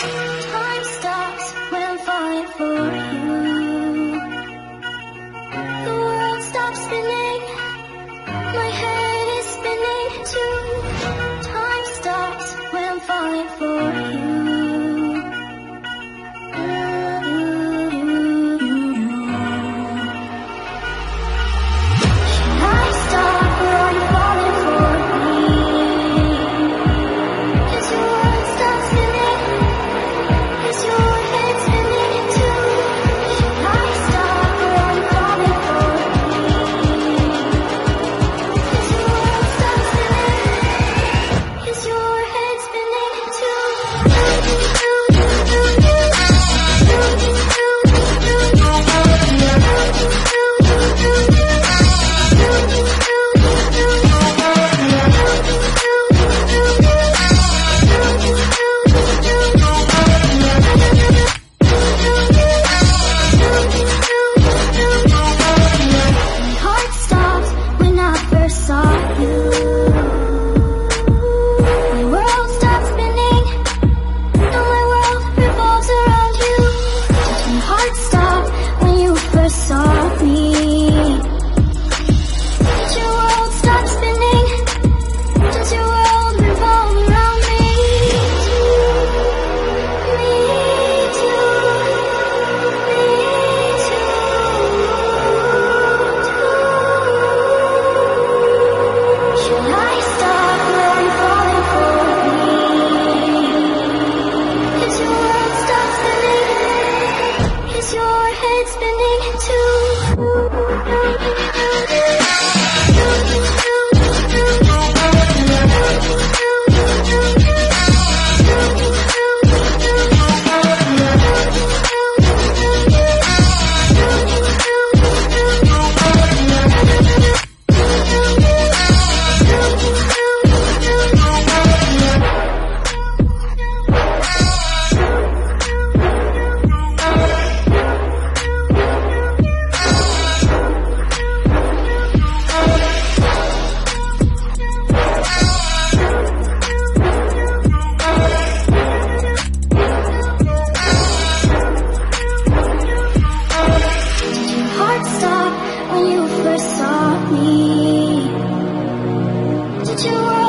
Time stops when falling for you. The world stops spinning. My head is spinning too. Time stops when falling for you. me. Did you?